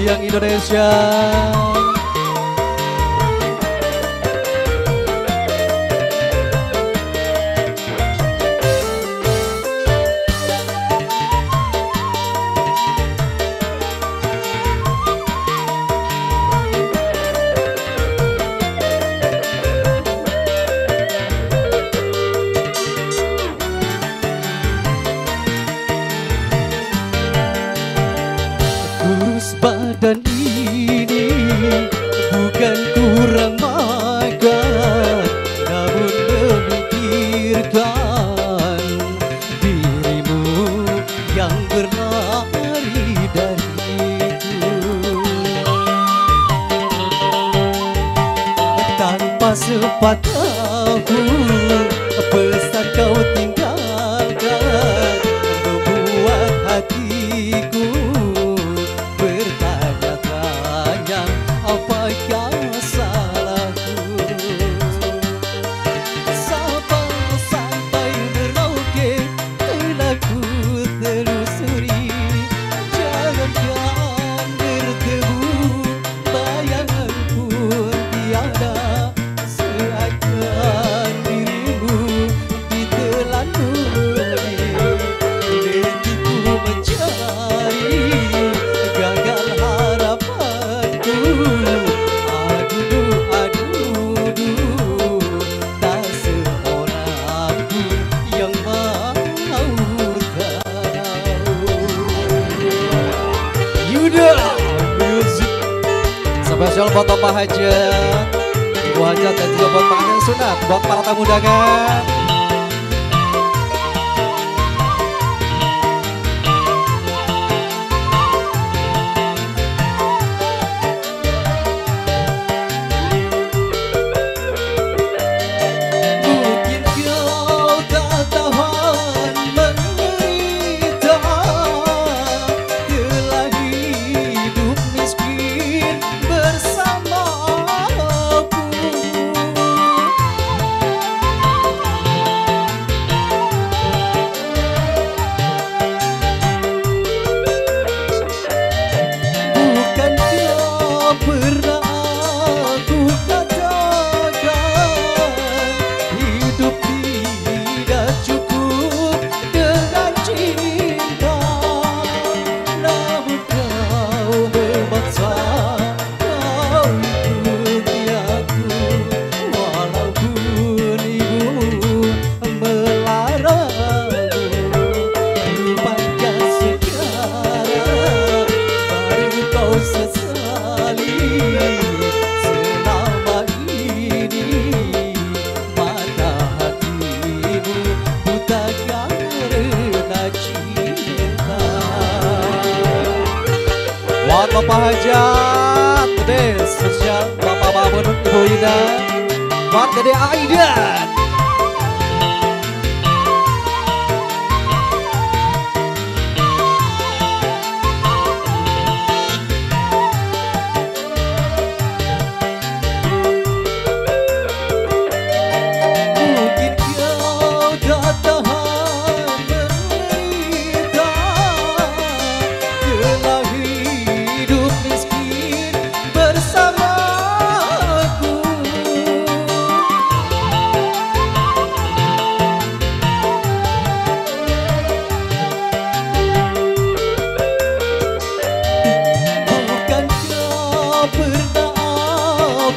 siang Indonesia. bukan kurang makan Namun memikirkan dirimu yang berlari itu Tanpa sepatah pun Spesial buat Opa Haja Ibu Haja dan juga buat Pak Sunat Buat para tamu undangan Bapak Hajat Des Bapak Bapak Ibu Ina Mat Dede Aidan.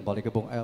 kembali ke Bung El.